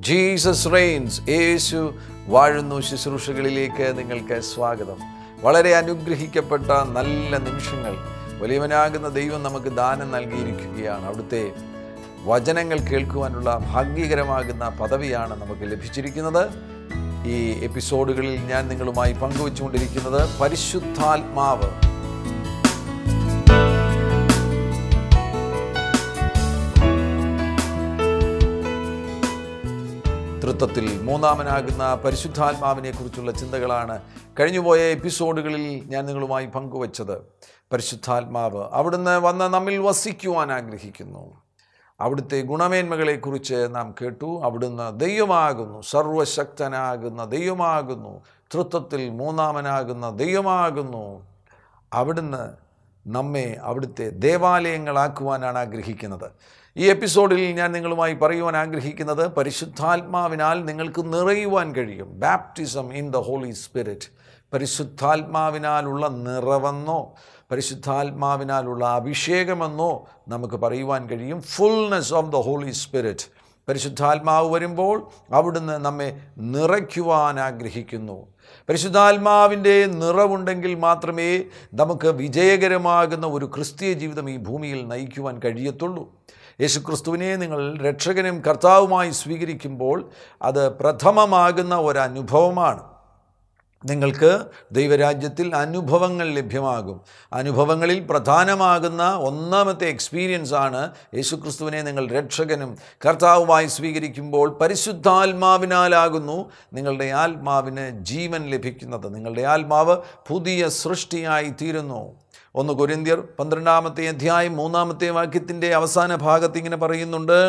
Jesus Reigns യേശു വാഴുന്നു ശുശ്രൂഷകളിലേക്ക് നിങ്ങൾക്ക് സ്വാഗതം. വളരെ അനുഗ്രഹിക്കപ്പെട്ട നല്ല നിമിഷങ്ങൾ വലിയവനാകുന്ന ദൈവം നമുക്ക് ദാനം നൽകിയിരിക്കുകയാണ്. അവിടുത്തെ വചനങ്ങൾ കേൾക്കുവാനുള്ള ഭാഗ്യകരമാകുന്ന പദവിയാണ് നമുക്ക് ലഭിച്ചിരിക്കുന്നത്. ഈ എപ്പിസോഡുകളിൽ ഞാൻ നിങ്ങളുമായി പങ്കുവച്ചുകൊണ്ടിരിക്കുന്നത് പരിശുദ്ധാത്മാവ്. തൃത്വത്തിൽ മൂന്നാമനാകുന്ന പരിശുദ്ധാത്മാവിനെക്കുറിച്ചുള്ള ചിന്തകളാണ് കഴിഞ്ഞുപോയ എപ്പിസോഡുകളിൽ ഞാൻ നിങ്ങളുമായി പങ്കുവച്ചത്. പരിശുദ്ധാത്മാവ് അവിടുന്ന് വന്ന് നമ്മിൽ വസിക്കുവാൻ ആഗ്രഹിക്കുന്നു. അവിടുത്തെ ഗുണമേന്മകളെക്കുറിച്ച് നാം കേട്ടു. അവിടുന്ന് ദൈവമാകുന്നു. സർവശക്തനാകുന്ന ദൈവമാകുന്നു. തൃത്വത്തിൽ മൂന്നാമനാകുന്ന ദൈവമാകുന്നു. അവിടുന്ന് നമ്മെ അവിടുത്തെ ദേവാലയങ്ങളാക്കുവാനാണ് ആഗ്രഹിക്കുന്നത്. ഈ എപ്പിസോഡിൽ ഞാൻ നിങ്ങളുമായി പറയുവാൻ ആഗ്രഹിക്കുന്നത് പരിശുദ്ധാത്മാവിനാൽ നിങ്ങൾക്ക് നിറയുവാൻ കഴിയും. Baptism in the Holy Spirit പരിശുദ്ധാത്മാവിനാലുള്ള നിറവെന്നോ പരിശുദ്ധാത്മാവിനാലുള്ള അഭിഷേകമെന്നോ നമുക്ക് പറയുവാൻ കഴിയും. Fullness of the Holy Spirit പരിശുദ്ധാത്മാവ് വരുമ്പോൾ അവിടുന്ന് നമ്മെ നിറയ്ക്കുവാൻ ആഗ്രഹിക്കുന്നു. പരിശുദ്ധാത്മാവിന്റെ നിറവുണ്ടെങ്കിൽ മാത്രമേ നമുക്ക് വിജയകരമാകുന്ന ഒരു ക്രിസ്തീയ ജീവിതം ഈ ഭൂമിയിൽ നയിക്കുവാൻ കഴിയത്തുള്ളൂ. യേശുക്രിസ്തുവിനെ നിങ്ങൾ രക്ഷകനും കർത്താവുമായി സ്വീകരിക്കുമ്പോൾ അത് പ്രഥമമാകുന്ന ഒരനുഭവമാണ്. നിങ്ങൾക്ക് ദൈവരാജ്യത്തിൽ അനുഭവങ്ങൾ ലഭ്യമാകും. അനുഭവങ്ങളിൽ പ്രധാനമാകുന്ന ഒന്നാമത്തെ എക്സ്പീരിയൻസ് ആണ് യേശുക്രിസ്തുവിനെ നിങ്ങൾ രക്ഷകനും കർത്താവുമായി സ്വീകരിക്കുമ്പോൾ പരിശുദ്ധാത്മാവിനാലാകുന്നു നിങ്ങളുടെ ആത്മാവിന് ജീവൻ ലഭിക്കുന്നത്. നിങ്ങളുടെ ആത്മാവ് പുതിയ സൃഷ്ടിയായി തീരുന്നു. ഒന്ന് കുരിന്തിയർ പന്ത്രണ്ടാമത്തെ അധ്യായം മൂന്നാമത്തെ വാക്യത്തിന്റെ അവസാന ഭാഗത്ത് ഇങ്ങനെ പറയുന്നുണ്ട്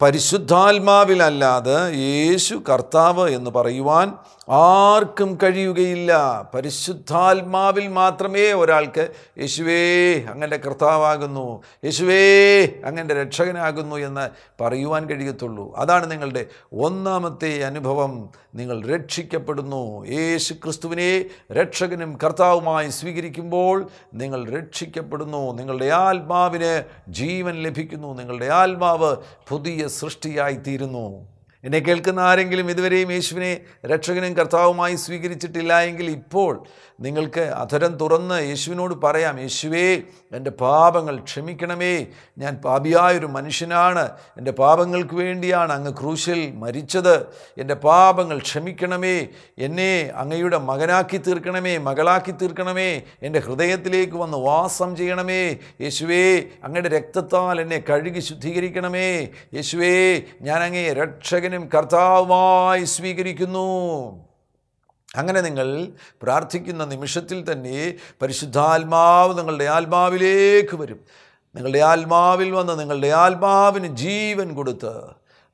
പരിശുദ്ധാത്മാവിലല്ലാതെ യേശു കർത്താവ് എന്ന് പറയുവാൻ ആർക്കും കഴിയുകയില്ല. പരിശുദ്ധാത്മാവിൽ മാത്രമേ ഒരാൾക്ക് യേശുവേ അങ്ങന്റെ കർത്താവാകുന്നു യേശുവേ അങ്ങന്റെ രക്ഷകനാകുന്നു എന്ന് പറയുവാൻ കഴിയത്തുള്ളൂ. അതാണ് നിങ്ങളുടെ ഒന്നാമത്തെ അനുഭവം. നിങ്ങൾ രക്ഷിക്കപ്പെടുന്നു. യേശു ക്രിസ്തുവിനെ രക്ഷകനും കർത്താവുമായി സ്വീകരിക്കുമ്പോൾ നിങ്ങൾ രക്ഷിക്കപ്പെടുന്നു. നിങ്ങളുടെ ആത്മാവിന് ജീവൻ ലഭിക്കുന്നു. നിങ്ങളുടെ ആത്മാവ് പുതിയ സൃഷ്ടിയായി തീരുന്നു എന്നെ കേൾക്കുന്ന ആരെങ്കിലും ഇതുവരെയും യേശുവിനെ രക്ഷകനും കർത്താവുമായി സ്വീകരിച്ചിട്ടില്ല എങ്കിൽ ഇപ്പോൾ നിങ്ങൾക്ക് അധരം തുറന്ന് യേശുവിനോട് പറയാം യേശുവേ എന്റെ പാപങ്ങൾ ക്ഷമിക്കണമേ. ഞാൻ പാപിയായൊരു മനുഷ്യനാണ്. എന്റെ പാപങ്ങൾക്ക് വേണ്ടിയാണ് അങ്ങ് ക്രൂശിൽ മരിച്ചത്. എന്റെ പാപങ്ങൾ ക്ഷമിക്കണമേ. എന്നെ അങ്ങയുടെ മകനാക്കി തീർക്കണമേ മകളാക്കി തീർക്കണമേ. എന്റെ ഹൃദയത്തിലേക്ക് വന്ന് വാസം ചെയ്യണമേ. യേശുവേ അങ്ങയുടെ രക്തത്താൽ എന്നെ കഴുകി ശുദ്ധീകരിക്കണമേ. യേശുവേ ഞാൻ അങ്ങയെ രക്ഷകനും കർത്താവുമായി സ്വീകരിക്കുന്നു. അങ്ങനെ നിങ്ങൾ പ്രാർത്ഥിക്കുന്ന നിമിഷത്തിൽ തന്നെ പരിശുദ്ധാത്മാവ് നിങ്ങളുടെ ആത്മാവിലേക്ക് വരും. നിങ്ങളുടെ ആത്മാവിൽ വന്ന് നിങ്ങളുടെ ആത്മാവിന് ജീവൻ കൊടുത്ത്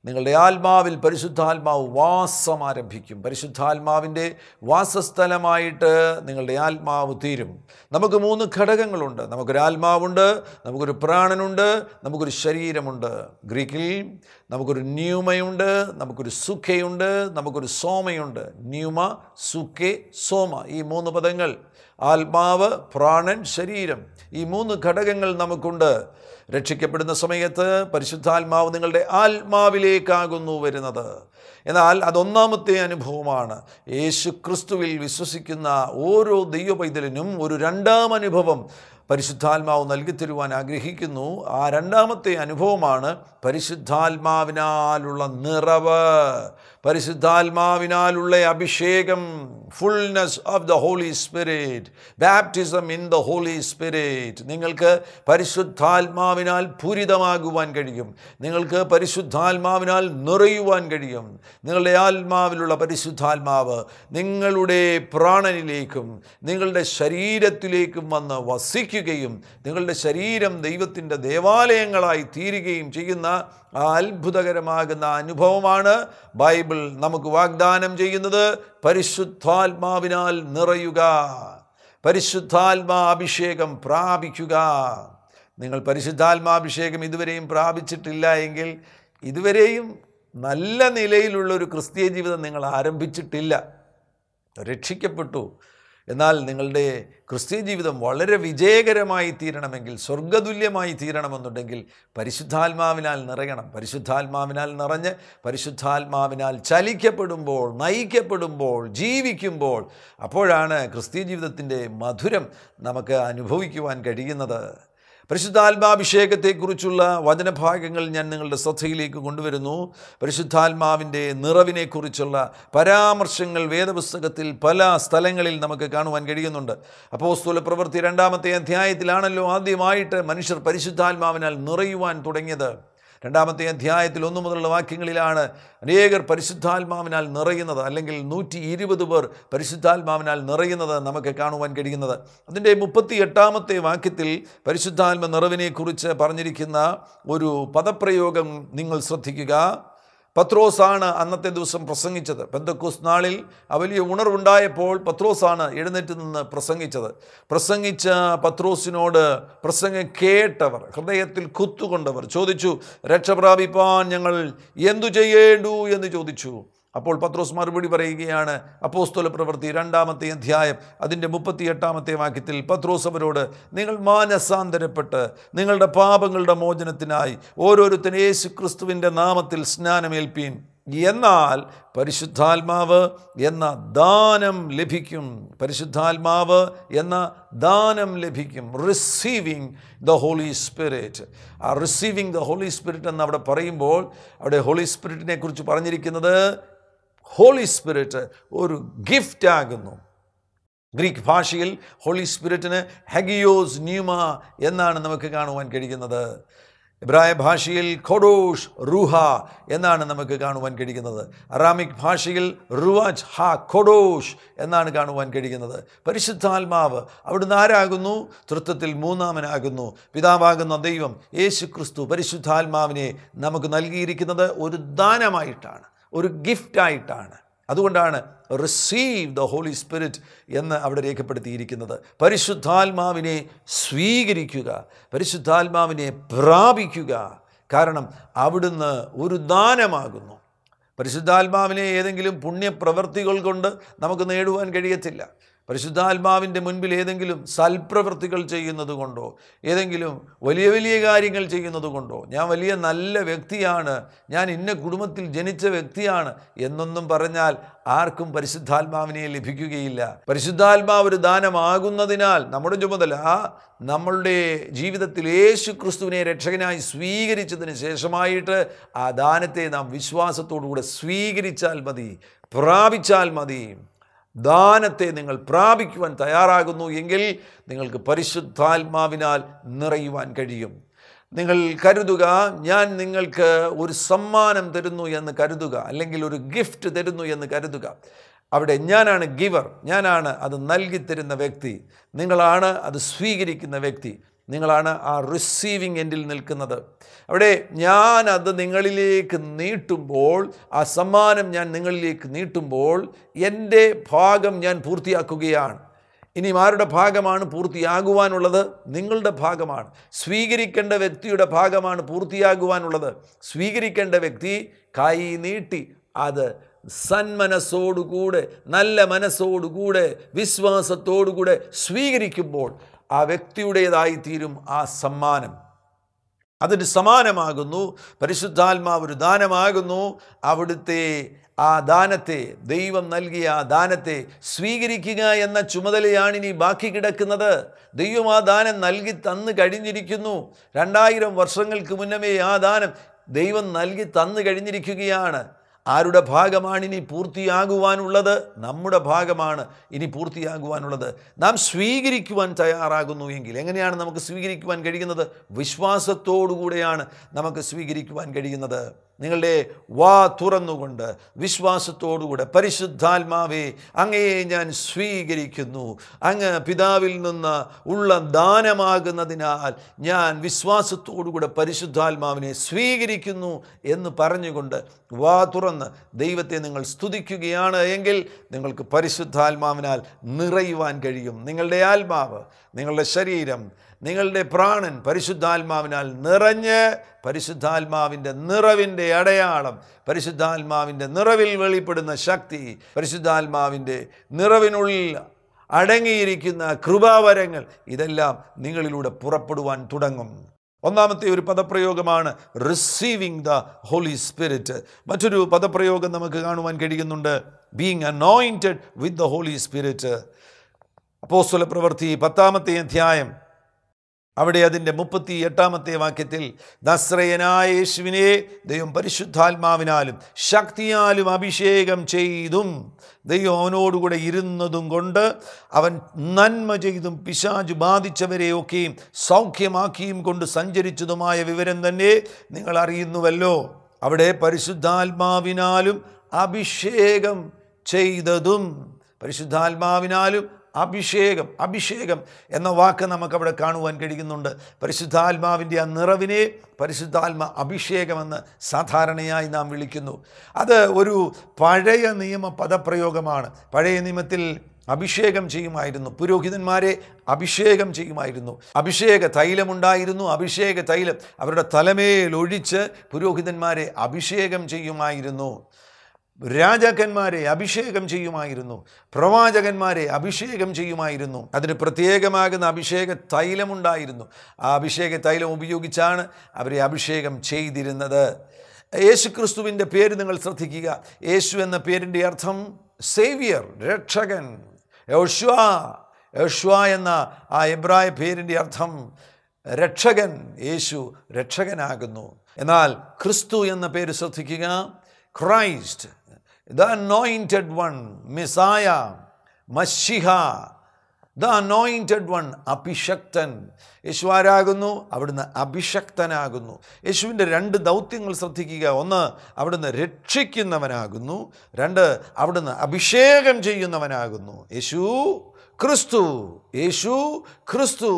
നിങ്ങളുടെ ആത്മാവിൽ പരിശുദ്ധാത്മാവ് വാസം ആരംഭിക്കും പരിശുദ്ധാത്മാവിന്റെ വാസസ്ഥലമായിട്ട് നിങ്ങളുടെ ആത്മാവ് തീരും. നമുക്ക് മൂന്ന് ഘടകങ്ങളുണ്ട്. നമുക്കൊരു ആത്മാവുണ്ട് നമുക്കൊരു പ്രാണനുണ്ട് നമുക്കൊരു ശരീരമുണ്ട്. ഗ്രീക്കിൽ നമുക്കൊരു ന്യൂമയുണ്ട് നമുക്കൊരു സുഖയുണ്ട് നമുക്കൊരു സോമയുണ്ട്. ന്യൂമ സുഖെ സോമ. ഈ മൂന്ന് പദങ്ങൾ ആത്മാവ് പ്രാണൻ ശരീരം. ഈ മൂന്ന് ഘടകങ്ങൾ നമുക്കുണ്ട്. രക്ഷിക്കപ്പെടുന്ന സമയത്ത് പരിശുദ്ധാത്മാവ് നിങ്ങളുടെ ആത്മാവിലേക്കാകുന്നു വരുന്നത്. എന്നാൽ അതൊന്നാമത്തെ അനുഭവമാണ് യേശു ക്രിസ്തുവിൽ വിശ്വസിക്കുന്ന ഓരോ ദൈവ പൈതലിനും ഒരു രണ്ടാം അനുഭവം പരിശുദ്ധാത്മാവ് നൽകി തരുവാൻ ആഗ്രഹിക്കുന്നു. ആ രണ്ടാമത്തെ അനുഭവമാണ് പരിശുദ്ധാത്മാവിനാലുള്ള നിറവ്. പരിശുദ്ധാത്മാവിനാലുള്ള അഭിഷേകം. Fullness of the Holy Spirit baptism in the Holy Spirit നിങ്ങൾക്ക് പരിശുദ്ധാത്മാവിനാൽ പൂരിതമാകുവാൻ കഴിയും. നിങ്ങൾക്ക് പരിശുദ്ധാത്മാവിനാൽ നിറയുവാൻ കഴിയും. നിങ്ങളുടെ ആത്മാവിലുള്ള പരിശുദ്ധാത്മാവ് നിങ്ങളുടെ പ്രാണനിലേക്കും നിങ്ങളുടെ ശരീരത്തിലേക്കും വന്ന് വസിക്കും. ലഭിക്കുകയും നിങ്ങളുടെ ശരീരം ദൈവത്തിന്റെ ദേവാലയങ്ങളായി തീരുകയും ചെയ്യുന്ന ആ അത്ഭുതകരമാകുന്ന അനുഭവമാണ് ബൈബിൾ നമുക്ക് വാഗ്ദാനം ചെയ്യുന്നത്. പരിശുദ്ധാത്മാവിനാൽ നിറയുക. പരിശുദ്ധാത്മാ അഭിഷേകം പ്രാപിക്കുക. നിങ്ങൾ പരിശുദ്ധാത്മാഭിഷേകം ഇതുവരെയും പ്രാപിച്ചിട്ടില്ല എങ്കിൽ ഇതുവരെയും നല്ല നിലയിലുള്ള ഒരു ക്രിസ്തീയ ജീവിതം നിങ്ങൾ ആരംഭിച്ചിട്ടില്ല. രക്ഷിക്കപ്പെട്ടു. എന്നാൽ നിങ്ങളുടെ ക്രിസ്ത്യൻ ജീവിതം വളരെ വിജയകരമായി തീരണമെങ്കിൽ സ്വർഗതുല്യമായി തീരണമെന്നുണ്ടെങ്കിൽ പരിശുദ്ധാത്മാവിനാൽ നിറയണം. പരിശുദ്ധാത്മാവിനാൽ നിറഞ്ഞ് പരിശുദ്ധാത്മാവിനാൽ ചലിക്കപ്പെടുമ്പോൾ നയിക്കപ്പെടുമ്പോൾ ജീവിക്കുമ്പോൾ അപ്പോഴാണ് ക്രിസ്ത്യൻ ജീവിതത്തിന്റെ മധുരം നമുക്ക് അനുഭവിക്കുവാൻ കഴിയുന്നത്. പരിശുദ്ധാത്മാഭിഷേകത്തെക്കുറിച്ചുള്ള വചനഭാഗങ്ങൾ ഞാൻ നിങ്ങളുടെ ശ്രദ്ധയിലേക്ക് കൊണ്ടുവരുന്നു. പരിശുദ്ധാത്മാവിന്റെ നിറവിനെക്കുറിച്ചുള്ള പരാമർശങ്ങൾ വേദപുസ്തകത്തിൽ പല സ്ഥലങ്ങളിൽ നമുക്ക് കാണുവാൻ കഴിയുന്നുണ്ട്. അപ്പോസ്തല പ്രവൃത്തി രണ്ടാമത്തെ അധ്യായത്തിലാണല്ലോ ആദ്യമായിട്ട് മനുഷ്യർ പരിശുദ്ധാത്മാവിനാൽ നിറയുവാൻ തുടങ്ങിയത്. രണ്ടാമത്തെ അധ്യായത്തിൽ ഒന്നു മുതലുള്ള വാക്യങ്ങളിലാണ് അനേകർ പരിശുദ്ധാത്മാവിനാൽ നിറയുന്നത് അല്ലെങ്കിൽ നൂറ്റി ഇരുപത് പേർ പരിശുദ്ധാത്മാവിനാൽ നിറയുന്നത് നമുക്ക് കാണുവാൻ കഴിയുന്നത്. അതിന്റെ മുപ്പത്തി എട്ടാമത്തെ വാക്യത്തിൽ പരിശുദ്ധാത്മ നിറവിനെക്കുറിച്ച് പറഞ്ഞിരിക്കുന്ന ഒരു പദപ്രയോഗം നിങ്ങൾ ശ്രദ്ധിക്കുക. പത്രോസാണ് അന്നത്തെ ദിവസം പ്രസംഗിച്ചത്. പെന്തക്കോസ് നാളിൽ വലിയ ഉണർവുണ്ടായപ്പോൾ പത്രോസാണ് എഴുന്നേറ്റ് നിന്ന് പ്രസംഗിച്ചത്. പ്രസംഗിച്ച പത്രോസിനോട് പ്രസംഗം കേട്ടവർ ഹൃദയത്തിൽ കുത്തുകൊണ്ടവർ ചോദിച്ചു രക്ഷപ്രാപിപ്പാൻ ഞങ്ങൾ എന്തു ചെയ്യേണ്ടു? എന്ന് ചോദിച്ചു. അപ്പോൾ പത്രോസ് മറുപടി പറയുകയാണ് അപ്പോസ്തോല പ്രവൃത്തി രണ്ടാമത്തെ അധ്യായം അതിന്റെ മുപ്പത്തി എട്ടാമത്തെ വാക്യത്തിൽ പത്രോസ് അവരോട് നിങ്ങൾ മാനസാന്തരപ്പെട്ട് നിങ്ങളുടെ പാപങ്ങളുടെ മോചനത്തിനായി ഓരോരുത്തരും യേശു ക്രിസ്തുവിന്റെ നാമത്തിൽ സ്നാനമേൽപ്പീൻ. എന്നാൽ പരിശുദ്ധാത്മാവ് എന്ന ദാനം ലഭിക്കും. പരിശുദ്ധാത്മാവ് എന്ന ദാനം ലഭിക്കും. റിസീവിങ് ദ ഹോളി സ്പിരിറ്റ് ആ റിസീവിങ് ദ ഹോളി സ്പിരിറ്റ് എന്ന് അവിടെ പറയുമ്പോൾ അവിടെ ഹോളി സ്പിരിറ്റിനെ കുറിച്ച് പറഞ്ഞിരിക്കുന്നത് ഹോളി സ്പിരിറ്റ് ഒരു ഗിഫ്റ്റ് ആകുന്നു. ഗ്രീക്ക് ഭാഷയിൽ ഹോളി സ്പിരിറ്റിന് ഹെഗിയോസ് ന്യൂമ എന്നാണ് നമുക്ക് കാണുവാൻ കഴിയുന്നത്. ഇബ്രായ ഭാഷയിൽ ഖൊഡോഷ് റുഹ എന്നാണ് നമുക്ക് കാണുവാൻ കഴിയുന്നത്. അറാമിക് ഭാഷയിൽ റുവാജ് ഹ ഖൊഡോഷ് എന്നാണ് കാണുവാൻ കഴിയുന്നത്. പരിശുദ്ധാത്മാവ് അവിടുന്ന് ആരാകുന്നു? തൃത്വത്തിൽ മൂന്നാമനാകുന്നു. പിതാവാകുന്ന ദൈവം യേശു ക്രിസ്തു പരിശുദ്ധാത്മാവിനെ നമുക്ക് നൽകിയിരിക്കുന്നത് ഒരു ദാനമായിട്ടാണ്. ഒരു ഗിഫ്റ്റായിട്ടാണ്. അതുകൊണ്ടാണ് റിസീവ് ദ ഹോളി സ്പിരിറ്റ് എന്ന് അവിടെ രേഖപ്പെടുത്തിയിരിക്കുന്നത്. പരിശുദ്ധാത്മാവിനെ സ്വീകരിക്കുക പരിശുദ്ധാത്മാവിനെ പ്രാപിക്കുക. കാരണം അവിടുന്ന് ഒരു ദാനമാകുന്നു. പരിശുദ്ധാത്മാവിനെ ഏതെങ്കിലും പുണ്യപ്രവൃത്തികൾ കൊണ്ട് നമുക്ക് നേടുവാൻ കഴിയത്തില്ല. പരിശുദ്ധാത്മാവിന്റെ മുൻപിൽ ഏതെങ്കിലും സൽപ്രവൃത്തികൾ ചെയ്യുന്നത് കൊണ്ടോ ഏതെങ്കിലും വലിയ വലിയ കാര്യങ്ങൾ ചെയ്യുന്നത് കൊണ്ടോ ഞാൻ വലിയ നല്ല വ്യക്തിയാണ് ഞാൻ ഇന്ന കുടുംബത്തിൽ ജനിച്ച വ്യക്തിയാണ് എന്നൊന്നും പറഞ്ഞാൽ ആർക്കും പരിശുദ്ധാത്മാവിനെ ലഭിക്കുകയില്ല. പരിശുദ്ധാത്മാവ് ഒരു ദാനമാകുന്നതിനാൽ നമ്മുടെ ചുമതല നമ്മളുടെ ജീവിതത്തിൽ യേശു ക്രിസ്തുവിനെ രക്ഷകനായി സ്വീകരിച്ചതിന് ശേഷമായിട്ട് ആ ദാനത്തെ നാം വിശ്വാസത്തോടുകൂടെ സ്വീകരിച്ചാൽ മതി പ്രാപിച്ചാൽ മതി. ദാനത്തെ നിങ്ങൾ പ്രാപിക്കുവാൻ തയ്യാറാകുന്നു എങ്കിൽ നിങ്ങൾക്ക് പരിശുദ്ധാത്മാവിനാൽ നിറയുവാൻ കഴിയും. നിങ്ങൾ കരുതുക ഞാൻ നിങ്ങൾക്ക് ഒരു സമ്മാനം തരുന്നു എന്ന് കരുതുക അല്ലെങ്കിൽ ഒരു ഗിഫ്റ്റ് തരുന്നു എന്ന് കരുതുക. അവിടെ ഞാനാണ് ഗിവർ ഞാനാണ് അത് നൽകിത്തരുന്ന വ്യക്തി. നിങ്ങളാണ് അത് സ്വീകരിക്കുന്ന വ്യക്തി. നിങ്ങളാണ് ആ റിസീവിങ് എൻഡിൽ നിൽക്കുന്നത്. അവിടെ ഞാൻ അത് നിങ്ങളിലേക്ക് നീട്ടുമ്പോൾ ആ സമ്മാനം ഞാൻ നിങ്ങളിലേക്ക് നീട്ടുമ്പോൾ എന്റെ ഭാഗം ഞാൻ പൂർത്തിയാക്കുകയാണ്. ഇനി ആരുടെ ഭാഗമാണ് പൂർത്തിയാകുവാനുള്ളത്? നിങ്ങളുടെ ഭാഗമാണ്. സ്വീകരിക്കേണ്ട വ്യക്തിയുടെ ഭാഗമാണ് പൂർത്തിയാകുവാനുള്ളത്. സ്വീകരിക്കേണ്ട വ്യക്തി കൈ നീട്ടി അത് സന്മനസ്സോടുകൂടെ നല്ല മനസ്സോടുകൂടെ വിശ്വാസത്തോടുകൂടെ സ്വീകരിക്കുമ്പോൾ ആ വ്യക്തിയുടേതായി തീരും ആ സമ്മാനം. അതിന് സമാനമാകുന്നു പരിശുദ്ധാത്മാവ് ഒരു ദാനമാകുന്നു അവിടുത്തെ ആ ദാനത്തെ ദൈവം നൽകിയ ആ ദാനത്തെ സ്വീകരിക്കുക എന്ന ചുമതലയാണ് ഇനി ബാക്കി കിടക്കുന്നത്. ദൈവം ആ ദാനം നൽകി തന്നു കഴിഞ്ഞിരിക്കുന്നു. രണ്ടായിരം വർഷങ്ങൾക്ക് മുന്നമേ ആ ദാനം ദൈവം നൽകി തന്നു കഴിഞ്ഞിരിക്കുകയാണ്. ആരുടെ ഭാഗമാണ് ഇനി പൂർത്തിയാകുവാനുള്ളത്? നമ്മുടെ ഭാഗമാണ് ഇനി പൂർത്തിയാകുവാനുള്ളത്. നാം സ്വീകരിക്കുവാൻ തയ്യാറാകുന്നു എങ്കിൽ എങ്ങനെയാണ് നമുക്ക് സ്വീകരിക്കുവാൻ കഴിയുന്നത്? വിശ്വാസത്തോടുകൂടെയാണ് നമുക്ക് സ്വീകരിക്കുവാൻ കഴിയുന്നത്. നിങ്ങളുടെ വാ തുറന്നുകൊണ്ട് വിശ്വാസത്തോടുകൂടെ പരിശുദ്ധാത്മാവെ അങ്ങയെ ഞാൻ സ്വീകരിക്കുന്നു. അങ്ങ് പിതാവിൽ നിന്ന് ഉള്ള ദാനമാകുന്നതിനാൽ ഞാൻ വിശ്വാസത്തോടുകൂടെ പരിശുദ്ധാത്മാവിനെ സ്വീകരിക്കുന്നു എന്ന് പറഞ്ഞുകൊണ്ട് വാ തുറന്ന് ദൈവത്തെ നിങ്ങൾ സ്തുതിക്കുകയാണ് എങ്കിൽ നിങ്ങൾക്ക് പരിശുദ്ധാത്മാവിനാൽ നിറയുവാൻ കഴിയും. നിങ്ങളുടെ ആത്മാവ് നിങ്ങളുടെ ശരീരം നിങ്ങളുടെ പ്രാണൻ പരിശുദ്ധാത്മാവിനാൽ നിറഞ്ഞ് പരിശുദ്ധാത്മാവിന്റെ നിറവിന്റെ അടയാളം പരിശുദ്ധാത്മാവിന്റെ നിറവിൽ വെളിപ്പെടുന്ന ശക്തി പരിശുദ്ധാത്മാവിന്റെ നിറവിനുള്ളിൽ അടങ്ങിയിരിക്കുന്ന കൃപാവരങ്ങൾ ഇതെല്ലാം നിങ്ങളിലൂടെ പുറപ്പെടുവാൻ തുടങ്ങും. ഒന്നാമത്തെ ഒരു പദപ്രയോഗമാണ് റിസീവിങ് ദ ഹോളി സ്പിരിറ്റ് മറ്റൊരു പദപ്രയോഗം നമുക്ക് കാണുവാൻ കഴിയുന്നുണ്ട് being anointed with the Holy Spirit അപ്പോസ്തല പ്രവൃത്തി പത്താമത്തെ അധ്യായം അവിടെ അതിന്റെ മുപ്പത്തി എട്ടാമത്തെ വാക്യത്തിൽ നസ്രയനായ യേശുവിനെ ദൈവം പരിശുദ്ധാത്മാവിനാലും ശക്തിയാലും അഭിഷേകം ചെയ്തും ദൈവം അവനോടുകൂടെ ഇരുന്നതും കൊണ്ട് അവൻ നന്മ ചെയ്തും പിശാജ് ബാധിച്ചവരെയൊക്കെയും സൗഖ്യമാക്കിയും കൊണ്ട് സഞ്ചരിച്ചതുമായ വിവരം തന്നെ നിങ്ങൾ അറിയുന്നുവല്ലോ. അവിടെ പരിശുദ്ധാത്മാവിനാലും അഭിഷേകം ചെയ്തതും പരിശുദ്ധാത്മാവിനാലും അഭിഷേകം അഭിഷേകം എന്ന വാക്ക് നമുക്കവിടെ കാണുവാൻ കഴിയുന്നുണ്ട്. പരിശുദ്ധാത്മാവിന്റെ ആ നിറവിനെ പരിശുദ്ധാത്മ അഭിഷേകമെന്ന് സാധാരണയായി നാം വിളിക്കുന്നു. അത് ഒരു പഴയ നിയമ പദപ്രയോഗമാണ്. പഴയ നിയമത്തിൽ അഭിഷേകം ചെയ്യുമായിരുന്നു. പുരോഹിതന്മാരെ അഭിഷേകം ചെയ്യുമായിരുന്നു. അഭിഷേക തൈലമുണ്ടായിരുന്നു അഭിഷേക തൈലം അവരുടെ തലമേൽ ഒഴിച്ച് പുരോഹിതന്മാരെ അഭിഷേകം ചെയ്യുമായിരുന്നു. രാജാക്കന്മാരെ അഭിഷേകം ചെയ്യുമായിരുന്നു. പ്രവാചകന്മാരെ അഭിഷേകം ചെയ്യുമായിരുന്നു. അതിന് പ്രത്യേകമാകുന്ന അഭിഷേക തൈലമുണ്ടായിരുന്നു ആ അഭിഷേക തൈലം ഉപയോഗിച്ചാണ് അവരെ അഭിഷേകം ചെയ്തിരുന്നത്. യേശു ക്രിസ്തുവിന്റെ പേര് നിങ്ങൾ ശ്രദ്ധിക്കുക. യേശു എന്ന പേരിന്റെ അർത്ഥം സേവിയർ രക്ഷകൻ. യോഷ്വ യോഷ്വ എന്ന ആ എബ്രായ പേരിന്റെ അർത്ഥം രക്ഷകൻ. യേശു രക്ഷകനാകുന്നു. എന്നാൽ ക്രിസ്തു എന്ന പേര് ശ്രദ്ധിക്കുക. Christ the anointed one Messiah മഷിഹ the anointed one അഭിഷക്തൻ. യേശു ആരാകുന്നു അവിടുന്ന് അഭിഷക്തനാകുന്നു. യേശുവിന്റെ രണ്ട് ദൗത്യങ്ങൾ ശ്രദ്ധിക്കുക. ഒന്ന് അവിടുന്ന് രക്ഷിക്കുന്നവനാകുന്നു. രണ്ട് അവിടുന്ന് അഭിഷേകം ചെയ്യുന്നവനാകുന്നു. യേശു ക്രിസ്തു യേശു ക്രിസ്തു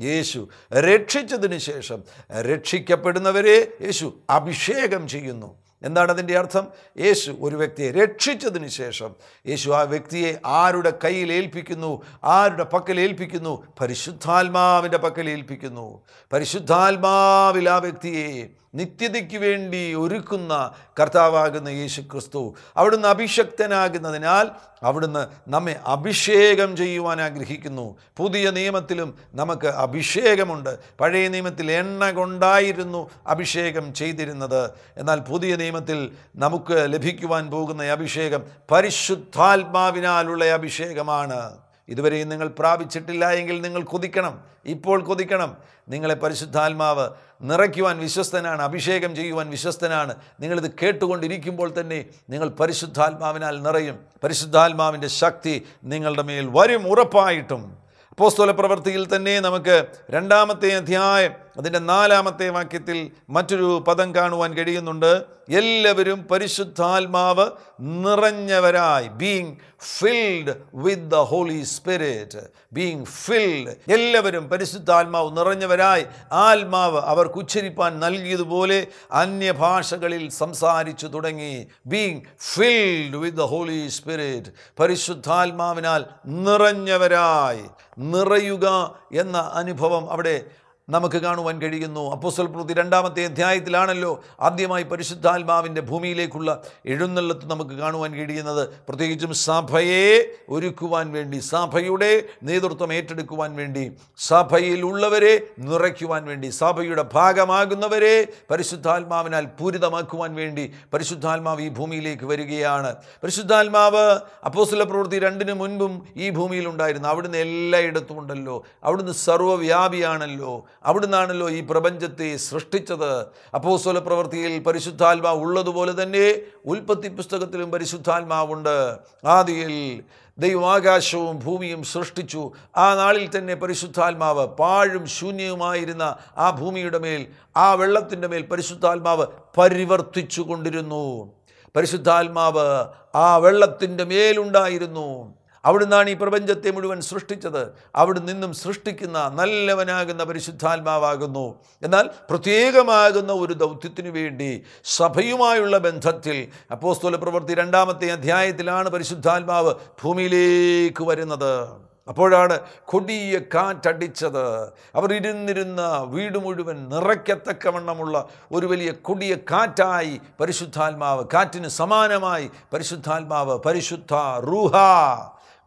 യേശു രക്ഷിച്ചതിന് ശേഷം രക്ഷിക്കപ്പെടുന്നവരെ യേശു അഭിഷേകം ചെയ്യുന്നു. എന്താണ് അതിന്റെ അർത്ഥം? യേശു ഒരു വ്യക്തിയെ രക്ഷിച്ചതിന് ശേഷം യേശു ആ വ്യക്തിയെ ആരുടെ കയ്യിൽ ഏൽപ്പിക്കുന്നു? ആരുടെ പക്കൽ ഏൽപ്പിക്കുന്നു? പരിശുദ്ധാത്മാവിന്റെ പക്കൽ ഏൽപ്പിക്കുന്നു. പരിശുദ്ധാത്മാവിൽ ആ വ്യക്തിയെ നിത്യതയ്ക്ക് വേണ്ടി ഒരുക്കുന്ന കർത്താവാകുന്ന യേശു ക്രിസ്തു അവിടുന്ന് അഭിഷക്തനാകുന്നതിനാൽ അവിടുന്ന് നമ്മെ അഭിഷേകം ചെയ്യുവാൻ ആഗ്രഹിക്കുന്നു. പുതിയ നിയമത്തിലും നമുക്ക് അഭിഷേകമുണ്ട്. പഴയ നിയമത്തിൽ എണ്ണ കൊണ്ടായിരുന്നു അഭിഷേകം ചെയ്തിരുന്നത്. എന്നാൽ പുതിയ നിയമത്തിൽ നമുക്ക് ലഭിക്കുവാൻ പോകുന്ന അഭിഷേകം പരിശുദ്ധാത്മാവിനാലുള്ള അഭിഷേകമാണ്. ഇതുവരെയും നിങ്ങൾ പ്രാപിച്ചിട്ടില്ല എങ്കിൽ നിങ്ങൾ കൊതിക്കണം. ഇപ്പോൾ കൊതിക്കണം. നിങ്ങളെ പരിശുദ്ധാത്മാവ് നിറയ്ക്കുവാൻ വിശ്വസ്തനാണ് അഭിഷേകം ചെയ്യുവാൻ വിശ്വസ്തനാണ്. നിങ്ങളിത് കേട്ടുകൊണ്ടിരിക്കുമ്പോൾ തന്നെ നിങ്ങൾ പരിശുദ്ധാത്മാവിനാൽ നിറയും. പരിശുദ്ധാത്മാവിന്റെ ശക്തി നിങ്ങളുടെ മേൽ വരും ഉറപ്പായിട്ടും. പോസ്തോല പ്രവൃത്തിയിൽ തന്നെ നമുക്ക് രണ്ടാമത്തെ അധ്യായം അതിന്റെ നാലാമത്തെ വാക്യത്തിൽ മറ്റൊരു പദം കാണുവാൻ കഴിയുന്നുണ്ട്. എല്ലാവരും പരിശുദ്ധാത്മാവ് നിറഞ്ഞവരായി being filled with the Holy Spirit being filled എല്ലാവരും പരിശുദ്ധാത്മാവ് നിറഞ്ഞവരായി ആത്മാവ് അവർക്ക് ഉച്ചരിപ്പാൻ നൽകിയതുപോലെ അന്യഭാഷകളിൽ സംസാരിച്ചു തുടങ്ങി. Being filled with the Holy Spirit പരിശുദ്ധാത്മാവിനാൽ നിറഞ്ഞവരായി നിറയുക എന്ന അനുഭവം അവിടെ നമുക്ക് കാണുവാൻ കഴിയുന്നു. പ്രവൃത്തി രണ്ടാമത്തെ അധ്യായത്തിലാണല്ലോ ആദ്യമായി പരിശുദ്ധാത്മാവിന്റെ ഭൂമിയിലേക്കുള്ള എഴുന്നള്ളത്ത് നമുക്ക് കാണുവാൻ കഴിയുന്നത്. പ്രത്യേകിച്ചും സഭയെ ഒരുക്കുവാൻ വേണ്ടി സഭയുടെ നേതൃത്വം ഏറ്റെടുക്കുവാൻ വേണ്ടി സഭയിലുള്ളവരെ നിറയ്ക്കുവാൻ വേണ്ടി സഭയുടെ ഭാഗമാകുന്നവരെ പരിശുദ്ധാത്മാവിനാൽ പൂരിതമാക്കുവാൻ വേണ്ടി പരിശുദ്ധാത്മാവ് ഈ ഭൂമിയിലേക്ക് വരികയാണ്. പരിശുദ്ധാത്മാവ് അപ്പോസ്തല പ്രവൃത്തി രണ്ടിന് മുൻപും ഈ ഭൂമിയിലുണ്ടായിരുന്നു അവിടുന്ന് എല്ലായിടത്തും ഉണ്ടല്ലോ അവിടുന്ന് സർവവ്യാപിയാണല്ലോ. അവിടുന്നാണല്ലോ ഈ പ്രപഞ്ചത്തെ സൃഷ്ടിച്ചത്. അപ്പോസ്വല പ്രവൃത്തിയിൽ പരിശുദ്ധാത്മാവ് ഉള്ളതുപോലെ തന്നെ ഉൽപ്പത്തി പുസ്തകത്തിലും പരിശുദ്ധാത്മാവുണ്ട്. ആദിയിൽ ദൈവാകാശവും ഭൂമിയും സൃഷ്ടിച്ചു. ആ നാളിൽ തന്നെ പരിശുദ്ധാത്മാവ് പാഴും ശൂന്യവുമായിരുന്ന ആ ഭൂമിയുടെ മേൽ ആ വെള്ളത്തിന്റെ മേൽ പരിശുദ്ധാത്മാവ് പരിവർത്തിച്ചു കൊണ്ടിരുന്നു പരിശുദ്ധാത്മാവ് ആ വെള്ളത്തിന്റെ മേലുണ്ടായിരുന്നു. അവിടുന്നാണ് ഈ പ്രപഞ്ചത്തെ മുഴുവൻ സൃഷ്ടിച്ചത്. അവിടെ നിന്നും സൃഷ്ടിക്കുന്ന നല്ലവനാകുന്ന പരിശുദ്ധാത്മാവാകുന്നു. എന്നാൽ പ്രത്യേകമാകുന്ന ഒരു ദൗത്യത്തിനു വേണ്ടി സഭയുമായുള്ള ബന്ധത്തിൽ അപ്പോസ്തോല പ്രവൃത്തി രണ്ടാമത്തെ അധ്യായത്തിലാണ് പരിശുദ്ധാത്മാവ് ഭൂമിയിലേക്ക് വരുന്നത്. അപ്പോഴാണ് കൊടിയ കാറ്റടിച്ചത്. അവർ ഇരുന്നിരുന്ന വീട് മുഴുവൻ നിറയ്ക്കത്തക്കവണ്ണമുള്ള ഒരു വലിയ കൊടിയ കാറ്റായി പരിശുദ്ധാത്മാവ് കാറ്റിന് സമാനമായി പരിശുദ്ധാത്മാവ് പരിശുദ്ധ റൂഹ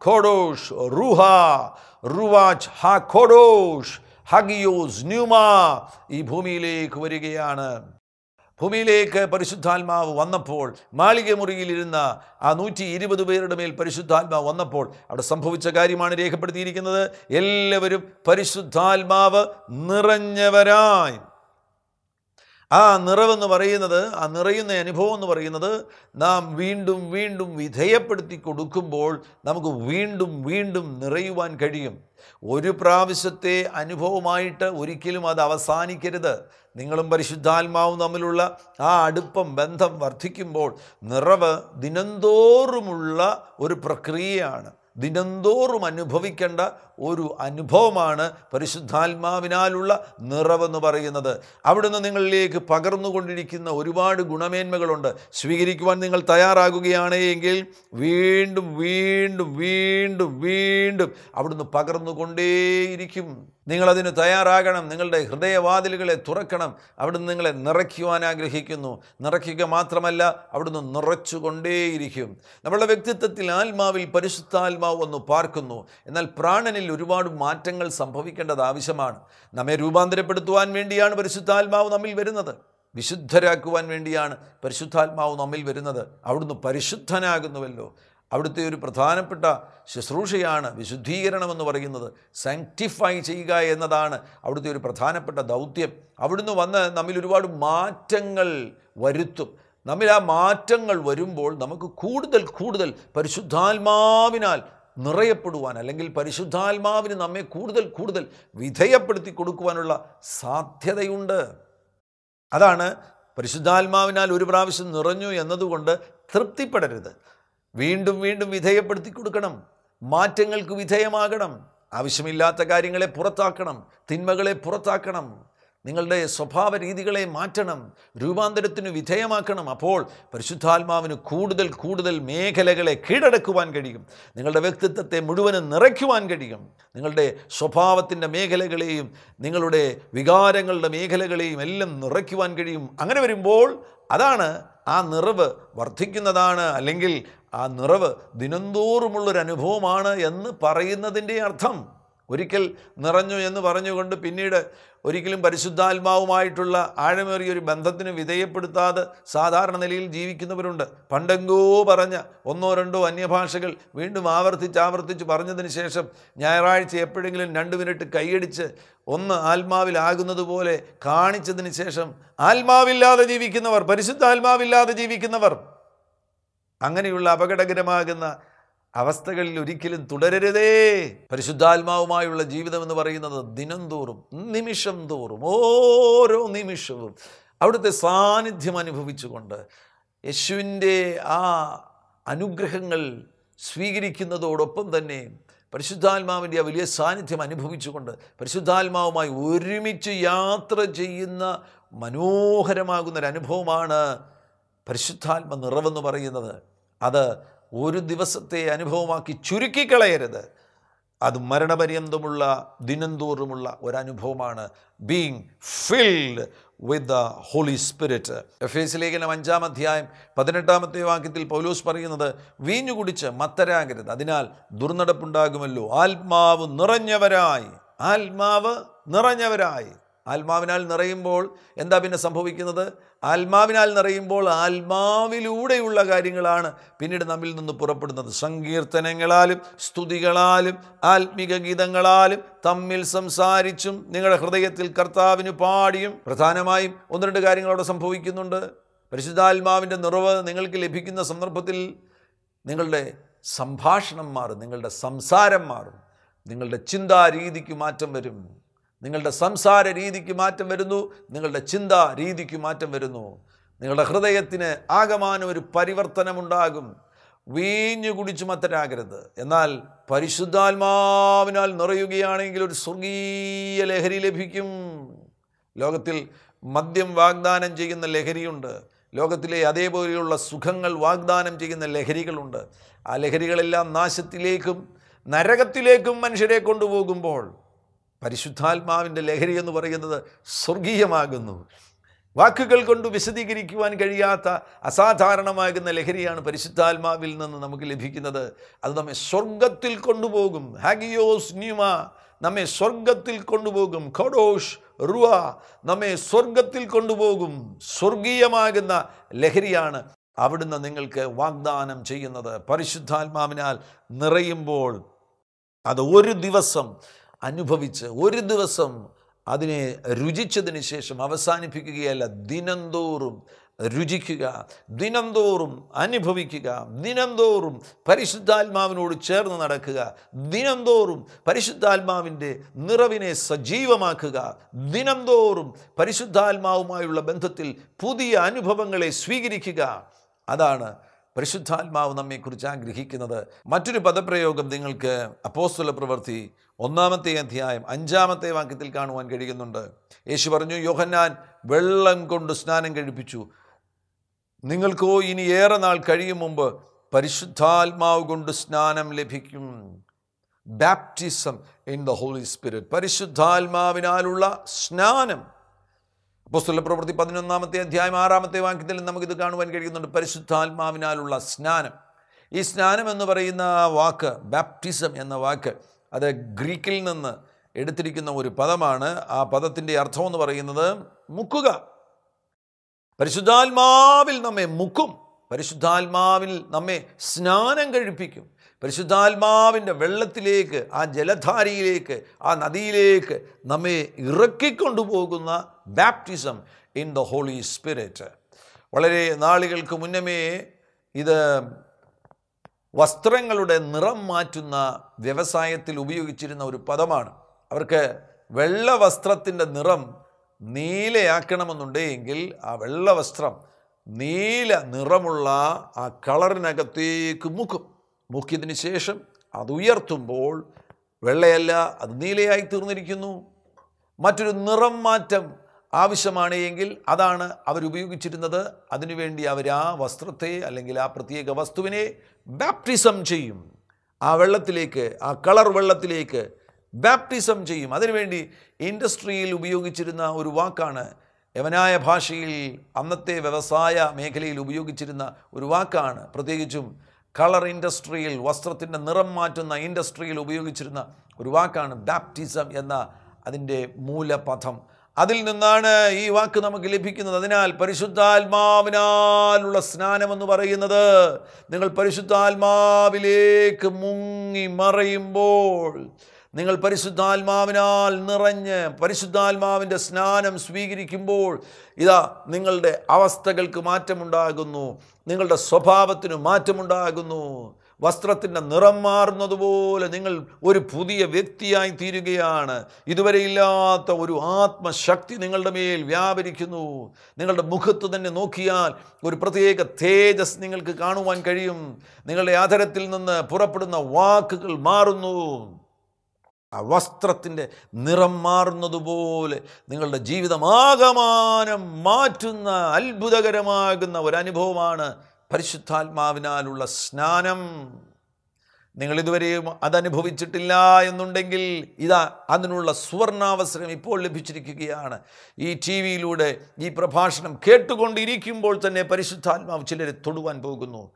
ഖോഡോഷ് Ruha, ഹാ ഖോഡോഷ് ഹഗിയോസ് ന്യൂമ ഈ ഭൂമിയിലേക്ക് വരികയാണ്. ഭൂമിയിലേക്ക് പരിശുദ്ധാത്മാവ് വന്നപ്പോൾ മാളിക മുറിയിലിരുന്ന ആ നൂറ്റി ഇരുപത് പേരുടെ മേൽ പരിശുദ്ധാത്മാവ് വന്നപ്പോൾ അവിടെ സംഭവിച്ച കാര്യമാണ് രേഖപ്പെടുത്തിയിരിക്കുന്നത്. എല്ലാവരും പരിശുദ്ധാത്മാവ് നിറഞ്ഞവരായി. ആ നിറവെന്ന് പറയുന്നത് ആ നിറയുന്ന അനുഭവം എന്ന് പറയുന്നത് നാം വീണ്ടും വീണ്ടും വിധേയപ്പെടുത്തി കൊടുക്കുമ്പോൾ നമുക്ക് വീണ്ടും വീണ്ടും നിറയുവാൻ കഴിയും. ഒരു പ്രാവശ്യത്തെ അനുഭവമായിട്ട് ഒരിക്കലും അത് അവസാനിക്കരുത്. നിങ്ങളും പരിശുദ്ധാത്മാവും തമ്മിലുള്ള ആ അടുപ്പം ബന്ധം വർദ്ധിക്കുമ്പോൾ നിറവ് ദിനംതോറുമുള്ള ഒരു പ്രക്രിയയാണ്. ദിനംതോറും അനുഭവിക്കേണ്ട ഒരു അനുഭവമാണ് പരിശുദ്ധാത്മാവിനാലുള്ള നിറവെന്ന് പറയുന്നത്. അവിടുന്ന് നിങ്ങളിലേക്ക് പകർന്നുകൊണ്ടിരിക്കുന്ന ഒരുപാട് ഗുണമേന്മകളുണ്ട്. സ്വീകരിക്കുവാൻ നിങ്ങൾ തയ്യാറാകുകയാണെങ്കിൽ വീണ്ടും വീണ്ടും വീണ്ടും വീണ്ടും അവിടുന്ന് പകർന്നുകൊണ്ടേയിരിക്കും. നിങ്ങളതിന് തയ്യാറാകണം. നിങ്ങളുടെ ഹൃദയവാതിലുകളെ തുറക്കണം. അവിടുന്ന് നിങ്ങളെ നിറയ്ക്കുവാൻ ആഗ്രഹിക്കുന്നു. നിറയ്ക്കുക മാത്രമല്ല അവിടുന്ന് നിറച്ചുകൊണ്ടേയിരിക്കും. നമ്മളുടെ വ്യക്തിത്വത്തിൽ ആത്മാവിൽ പരിശുദ്ധാത്മാവ് ഒന്ന് പാർക്കുന്നു. എന്നാൽ പ്രാണനിൽ ഒരുപാട് മാറ്റങ്ങൾ സംഭവിക്കേണ്ടത് ആവശ്യമാണ്. നമ്മെ രൂപാന്തരപ്പെടുത്തുവാൻ വേണ്ടിയാണ് പരിശുദ്ധാത്മാവ് നമ്മിൽ വരുന്നത്. വിശുദ്ധരാക്കുവാൻ വേണ്ടിയാണ് പരിശുദ്ധാത്മാവ് നമ്മിൽ വരുന്നത്. അവിടുന്ന് പരിശുദ്ധനാകുന്നുവല്ലോ. അവിടുത്തെ ഒരു പ്രധാനപ്പെട്ട ശുശ്രൂഷയാണ് വിശുദ്ധീകരണം എന്ന് പറയുന്നത്. സാങ്ക്ടിഫൈ ചെയ്യുക എന്നതാണ് അവിടുത്തെ ഒരു പ്രധാനപ്പെട്ട ദൗത്യം. അവിടുന്ന് വന്ന് നമ്മിൽ ഒരുപാട് മാറ്റങ്ങൾ വരുത്തും. നമ്മിൽ ആ മാറ്റങ്ങൾ വരുമ്പോൾ നമുക്ക് കൂടുതൽ കൂടുതൽ പരിശുദ്ധാത്മാവിനാൽ നിറയപ്പെടുവാൻ അല്ലെങ്കിൽ പരിശുദ്ധാത്മാവിന് നമ്മെ കൂടുതൽ കൂടുതൽ വിധേയപ്പെടുത്തി കൊടുക്കുവാനുള്ള സാധ്യതയുണ്ട്. അതാണ് പരിശുദ്ധാത്മാവിനാൽ ഒരു പ്രാവശ്യം നിറഞ്ഞു എന്നതുകൊണ്ട് തൃപ്തിപ്പെടരുത്. വീണ്ടും വീണ്ടും വിധേയപ്പെടുത്തി കൊടുക്കണം. മാറ്റങ്ങൾക്ക് വിധേയമാകണം. ആവശ്യമില്ലാത്ത കാര്യങ്ങളെ പുറത്താക്കണം. തിന്മകളെ പുറത്താക്കണം. നിങ്ങളുടെ സ്വഭാവ രീതികളെ മാറ്റണം. രൂപാന്തരത്തിന് വിധേയമാക്കണം. അപ്പോൾ പരിശുദ്ധാത്മാവിന് കൂടുതൽ കൂടുതൽ മേഖലകളെ കീഴടക്കുവാൻ കഴിയും. നിങ്ങളുടെ വ്യക്തിത്വത്തെ മുഴുവനും നിറയ്ക്കുവാൻ കഴിയും. നിങ്ങളുടെ സ്വഭാവത്തിന്റെ മേഖലകളെയും നിങ്ങളുടെ വികാരങ്ങളുടെ മേഖലകളെയും എല്ലാം നിറയ്ക്കുവാൻ കഴിയും. അങ്ങനെ വരുമ്പോൾ അതാണ് ആ നിറവ് വർദ്ധിക്കുന്നതാണ് അല്ലെങ്കിൽ ആ നിറവ് ദിനംതോറുമുള്ളൊരു അനുഭവമാണ് എന്ന് പറയുന്നതിന്റെ അർത്ഥം. ഒരിക്കൽ നിറഞ്ഞു എന്ന് പറഞ്ഞുകൊണ്ട് പിന്നീട് ഒരിക്കലും പരിശുദ്ധാത്മാവുമായിട്ടുള്ള ആഴമേറിയ ഒരു ബന്ധത്തിന് വിധേയപ്പെടുത്താതെ സാധാരണ നിലയിൽ ജീവിക്കുന്നവരുണ്ട്. പണ്ടെങ്കോ പറഞ്ഞ ഒന്നോ രണ്ടോ അന്യഭാഷകൾ വീണ്ടും ആവർത്തിച്ച് ആവർത്തിച്ച് പറഞ്ഞതിന് ശേഷം ഞായറാഴ്ച എപ്പോഴെങ്കിലും രണ്ട് മിനിറ്റ് കൈയടിച്ച് ഒന്ന് ആത്മാവിലാകുന്നത് പോലെ കാണിച്ചതിന് ശേഷം ആത്മാവില്ലാതെ ജീവിക്കുന്നവർ പരിശുദ്ധാത്മാവില്ലാതെ ജീവിക്കുന്നവർ അങ്ങനെയുള്ള അപകടകരമാകുന്ന അവസ്ഥകളിൽ ഒരിക്കലും തുടരരുതേ. പരിശുദ്ധാത്മാവുമായുള്ള ജീവിതം എന്ന് പറയുന്നത് ദിനം തോറും നിമിഷം തോറും ഓരോ നിമിഷവും അവിടുത്തെ സാന്നിധ്യം അനുഭവിച്ചുകൊണ്ട് യേശുവിന്റെ ആ അനുഗ്രഹങ്ങൾ സ്വീകരിക്കുന്നതോടൊപ്പം തന്നെ പരിശുദ്ധാത്മാവിന്റെ ആ വലിയ സാന്നിധ്യം അനുഭവിച്ചുകൊണ്ട് പരിശുദ്ധാത്മാവുമായി ഒരുമിച്ച് യാത്ര ചെയ്യുന്ന മനോഹരമാകുന്നൊരനുഭവമാണ് പരിശുദ്ധാത്മ നിറവെന്ന് പറയുന്നത്. അത് ഒരു ദിവസത്തെ അനുഭവമാക്കി ചുരുക്കിക്കളയരുത് അത് മരണപര്യന്തമുള്ള ദിനംതോറുമുള്ള ഒരനുഭവമാണ് being filled with the Holy Spirit Ephesians ലേഖനം അഞ്ചാം അധ്യായം പതിനെട്ടാമത്തെ വാക്യത്തിൽ പൗലോസ് പറയുന്നത് വീഞ്ഞു കുടിച്ച് മത്തരാകരുത്. അതിനാൽ ദുർനടപ്പുണ്ടാകുമല്ലോ. ആത്മാവ് നിറഞ്ഞവരായി. ആത്മാവ് നിറഞ്ഞവരായി. ആത്മാവിനാൽ നിറയുമ്പോൾ എന്താ പിന്നെ സംഭവിക്കുന്നത്? ആത്മാവിനാൽ നിറയുമ്പോൾ ആത്മാവിലൂടെയുള്ള കാര്യങ്ങളാണ് പിന്നീട് നമ്മിൽ നിന്ന് പുറപ്പെടുന്നത്. സങ്കീർത്തനങ്ങളാലും സ്തുതികളാലും ആത്മീക ഗീതങ്ങളാലും തമ്മിൽ സംസാരിച്ചും നിങ്ങളുടെ ഹൃദയത്തിൽ കർത്താവിന് പാടിയും പ്രധാനമായും ഒന്ന് രണ്ട് കാര്യങ്ങളവിടെ സംഭവിക്കുന്നുണ്ട്. പരിശുദ്ധാത്മാവിന്റെ നിറവ് നിങ്ങൾക്ക് ലഭിക്കുന്ന സന്ദർഭത്തിൽ നിങ്ങളുടെ സംഭാഷണം മാറും നിങ്ങളുടെ സംസാരം മാറും നിങ്ങളുടെ ചിന്താരീതിക്ക് മാറ്റം വരും. നിങ്ങളുടെ സംസാര രീതിക്ക് മാറ്റം വരുന്നു നിങ്ങളുടെ ചിന്താ രീതിക്ക് മാറ്റം വരുന്നു. നിങ്ങളുടെ ഹൃദയത്തിന് ആകമാനം ഒരു പരിവർത്തനമുണ്ടാകും. വീഞ്ഞു കുടിച്ചു മത്തരാകരുത് എന്നാൽ പരിശുദ്ധാത്മാവിനാൽ നിറയുകയാണെങ്കിൽ ഒരു സ്വർഗീയ ലഹരി ലഭിക്കും. ലോകത്തിൽ മദ്യം വാഗ്ദാനം ചെയ്യുന്ന ലഹരിയുണ്ട്. ലോകത്തിലെ അതേപോലെയുള്ള സുഖങ്ങൾ വാഗ്ദാനം ചെയ്യുന്ന ലഹരികളുണ്ട്. ആ ലഹരികളെല്ലാം നാശത്തിലേക്കും നരകത്തിലേക്കും മനുഷ്യരെ കൊണ്ടുപോകുമ്പോൾ പരിശുദ്ധാത്മാവിന്റെ ലഹരി എന്ന് പറയുന്നത് സ്വർഗീയമാകുന്നു. വാക്കുകൾ കൊണ്ട് വിശദീകരിക്കുവാൻ കഴിയാത്ത അസാധാരണമാകുന്ന ലഹരിയാണ് പരിശുദ്ധാത്മാവിൽ നിന്ന് നമുക്ക് ലഭിക്കുന്നത്. അത് നമ്മെ സ്വർഗത്തിൽ കൊണ്ടുപോകും. ഹാഗിയോസ് ന്യൂമ നമ്മെ സ്വർഗത്തിൽ കൊണ്ടുപോകും. ഖഡോഷ് റുവ നമ്മെ സ്വർഗത്തിൽ കൊണ്ടുപോകും. സ്വർഗീയമാകുന്ന ലഹരിയാണ് അവിടുന്ന് നിങ്ങൾക്ക് വാഗ്ദാനം ചെയ്യുന്നത്. പരിശുദ്ധാത്മാവിനാൽ നിറയുമ്പോൾ അത് ഒരു ദിവസം അനുഭവിച്ച് ഒരു ദിവസം അതിനെ രുചിച്ചതിന് ശേഷം അവസാനിപ്പിക്കുകയല്ല ദിനംതോറും രുചിക്കുക ദിനംതോറും അനുഭവിക്കുക ദിനംതോറും പരിശുദ്ധാത്മാവിനോട് ചേർന്ന് നടക്കുക ദിനംതോറും പരിശുദ്ധാത്മാവിന്റെ നിറവിനെ സജീവമാക്കുക ദിനംതോറും പരിശുദ്ധാത്മാവുമായുള്ള ബന്ധത്തിൽ പുതിയ അനുഭവങ്ങളെ സ്വീകരിക്കുക. അതാണ് പരിശുദ്ധാത്മാവ് നമ്മെക്കുറിച്ച് ആഗ്രഹിക്കുന്നത് മറ്റൊരു പദപ്രയോഗം നിങ്ങൾക്ക് അപ്പോസ്തുല പ്രവൃത്തി ഒന്നാമത്തെ അധ്യായം അഞ്ചാമത്തെ വാക്യത്തിൽ കാണുവാൻ കഴിയുന്നുണ്ട്. യേശു പറഞ്ഞു യോഹന്നാൻ വെള്ളം കൊണ്ട് സ്നാനം കഴിപ്പിച്ചു. നിങ്ങൾക്കോ ഇനി ഏറെ നാൾ കഴിയും മുമ്പ് പരിശുദ്ധാത്മാവ് കൊണ്ട് സ്നാനം ലഭിക്കും. Baptism in the Holy Spirit പരിശുദ്ധാത്മാവിനാലുള്ള സ്നാനം. പുസ്തക പ്രവൃത്തി പതിനൊന്നാമത്തെ അധ്യായം ആറാമത്തെ വാക്യത്തിൽ നമുക്കിത് കാണുവാൻ കഴിയുന്നുണ്ട്. പരിശുദ്ധാത്മാവിനാലുള്ള സ്നാനം. ഈ സ്നാനം എന്ന് പറയുന്ന വാക്ക് ബാപ്റ്റിസം എന്ന വാക്ക് അത് ഗ്രീക്കിൽ നിന്ന് എടുത്തിരിക്കുന്ന ഒരു പദമാണ്. ആ പദത്തിന്റെ അർത്ഥം എന്ന് പറയുന്നത് മുക്കുക. പരിശുദ്ധാത്മാവിൽ നമ്മെ മുക്കും. പരിശുദ്ധാത്മാവിൽ നമ്മെ സ്നാനം കഴിപ്പിക്കും. പരിശുദ്ധാത്മാവിന്റെ വെള്ളത്തിലേക്ക് ആ ജലധാരയിലേക്ക് ആ നദിയിലേക്ക് നമ്മെ ഇറക്കിക്കൊണ്ടുപോകുന്ന baptism in the Holy Spirit വളരെ നാളുകൾക്ക് മുന്നമേ ഇത് വസ്ത്രങ്ങളുടെ നിറം മാറ്റുന്ന വ്യവസായത്തിൽ ഉപയോഗിച്ചിരുന്ന ഒരു പദമാണ്. അവർക്ക് വെള്ള വസ്ത്രത്തിന്റെ നിറം നീലയാക്കണമെന്നുണ്ടെങ്കിൽ ആ വെള്ള വസ്ത്രം നീല നിറമുള്ള ആ കളറിനകത്തേക്ക് മുക്കും. മുക്കിയതിന് ശേഷം അത് ഉയർത്തുമ്പോൾ വെള്ളയല്ല അത് നീലയായി തീർന്നിരിക്കുന്നു. മറ്റൊരു നിറം മാറ്റം ആവശ്യമാണ് എങ്കിൽ അതാണ് അവരുപയോഗിച്ചിരുന്നത് അതിനുവേണ്ടി അവർ ആ വസ്ത്രത്തെ അല്ലെങ്കിൽ ആ പ്രത്യേക വസ്തുവിനെ ബാപ്റ്റിസം ചെയ്യും. ആ വെള്ളത്തിലേക്ക് ആ കളർ വെള്ളത്തിലേക്ക് ബാപ്റ്റിസം ചെയ്യും. അതിനുവേണ്ടി ഇൻഡസ്ട്രിയിൽ ഉപയോഗിച്ചിരുന്ന ഒരു വാക്കാണ് യവനായ ഭാഷയിൽ അന്നത്തെ വ്യവസായ മേഖലയിൽ ഉപയോഗിച്ചിരുന്ന ഒരു വാക്കാണ്. പ്രത്യേകിച്ചും കളർ ഇൻഡസ്ട്രിയിൽ വസ്ത്രത്തിന്റെ നിറം മാറ്റുന്ന ഇൻഡസ്ട്രിയിൽ ഉപയോഗിച്ചിരുന്ന ഒരു വാക്കാണ് ബാപ്റ്റിസം എന്ന അതിന്റെ മൂലപഥം. അതിൽ നിന്നാണ് ഈ വാക്ക് നമുക്ക് ലഭിക്കുന്നത്. അതിനാൽ പരിശുദ്ധാത്മാവിനാലുള്ള സ്നാനം എന്ന് പറയുന്നത് നിങ്ങൾ പരിശുദ്ധാത്മാവിലേക്ക് മുങ്ങി മറയുമ്പോൾ നിങ്ങൾ പരിശുദ്ധാത്മാവിനാൽ നിറഞ്ഞ് പരിശുദ്ധാത്മാവിന്റെ സ്നാനം സ്വീകരിക്കുമ്പോൾ ഇതാ നിങ്ങളുടെ അവസ്ഥകൾക്ക് മാറ്റമുണ്ടാകുന്നു നിങ്ങളുടെ സ്വഭാവത്തിന് മാറ്റമുണ്ടാകുന്നു. വസ്ത്രത്തിന്റെ നിറം മാറുന്നതുപോലെ നിങ്ങൾ ഒരു പുതിയ വ്യക്തിയായി തീരുകയാണ്. ഇതുവരെ ഇല്ലാത്ത ഒരു ആത്മശക്തി നിങ്ങളുടെ മേൽ വ്യാപരിക്കുന്നു. നിങ്ങളുടെ മുഖത്ത് തന്നെ നോക്കിയാൽ ഒരു പ്രത്യേക തേജസ് നിങ്ങൾക്ക് കാണുവാൻ കഴിയും. നിങ്ങളുടെ ആധരത്തിൽ നിന്ന് പുറപ്പെടുന്ന വാക്കുകൾ മാറുന്നു. ആ വസ്ത്രത്തിന്റെ നിറം മാറുന്നതുപോലെ നിങ്ങളുടെ ജീവിതം ആകമാനം മാറ്റുന്ന അത്ഭുതകരമാകുന്ന ഒരനുഭവമാണ് പരിശുദ്ധാത്മാവിനാലുള്ള സ്നാനം. നിങ്ങളിതുവരെയും അതനുഭവിച്ചിട്ടില്ല എന്നുണ്ടെങ്കിൽ ഇതാ അതിനുള്ള സുവർണാവസരം ഇപ്പോൾ ലഭിച്ചിരിക്കുകയാണ്. ഈ ടി വിയിലൂടെ ഈ പ്രഭാഷണം കേട്ടുകൊണ്ടിരിക്കുമ്പോൾ തന്നെ പരിശുദ്ധാത്മാവ് ചിലരെ തൊടുവാൻ പോകുന്നു.